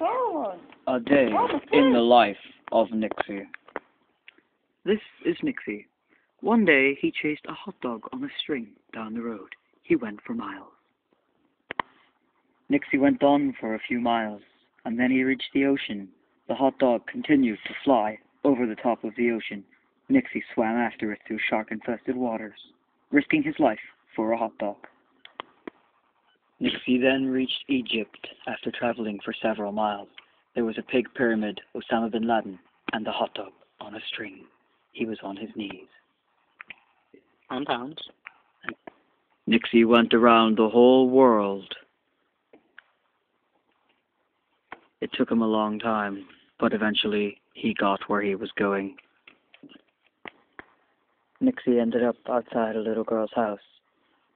God. A day oh, in the life of Nixie. This is Nixie. One day he chased a hot dog on a string down the road. He went for miles. Nixie went on for a few miles, and then he reached the ocean. The hot dog continued to fly over the top of the ocean. Nixie swam after it through shark-infested waters, risking his life for a hot dog. Nixie then reached Egypt after traveling for several miles. There was a pig pyramid, Osama bin Laden, and the hot dog on a string. He was on his knees. On pounds. Nixie went around the whole world. It took him a long time, but eventually he got where he was going. Nixie ended up outside a little girl's house.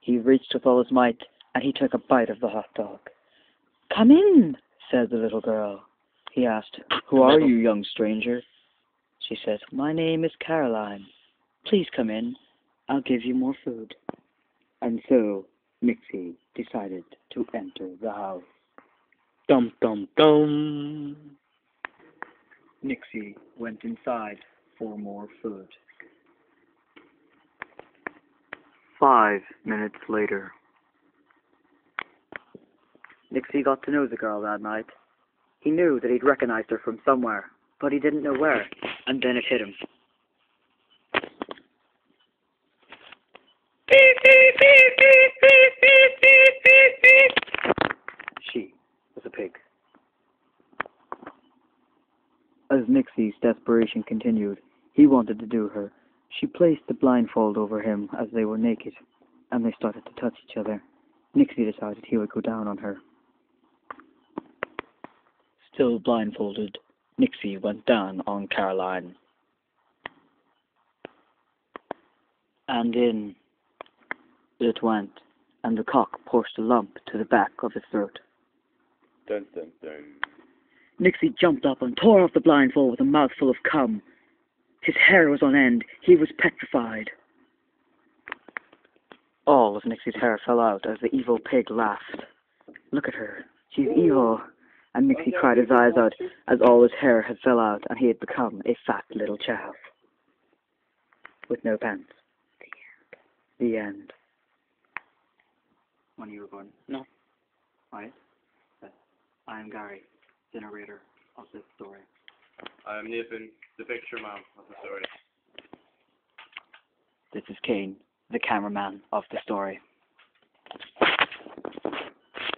He reached with all his might, and he took a bite of the hot dog. Come in, said the little girl. He asked, Who are you, young stranger? She said, My name is Caroline. Please come in. I'll give you more food. And so Nixie decided to enter the house. Dum dum dum. Nixie went inside for more food. Five minutes later. Nixie got to know the girl that night. He knew that he'd recognized her from somewhere, but he didn't know where, and then it hit him. She was a pig. As Nixie's desperation continued, he wanted to do her. She placed the blindfold over him as they were naked, and they started to touch each other. Nixie decided he would go down on her. Still blindfolded, Nixie went down on Caroline. And in it went, and the cock pushed a lump to the back of his throat. Dun dun dun. Nixie jumped up and tore off the blindfold with a mouthful of cum. His hair was on end. He was petrified. All of Nixie's hair fell out as the evil pig laughed. Look at her. She's evil. And Nixie cried his eyes out as all his hair had fell out and he had become a fat little child. With no pants. The end. When you were born? No. Right? I am Gary, the narrator of this story. I'm Nathan, the picture man of the story. This is Kane, the cameraman of the story.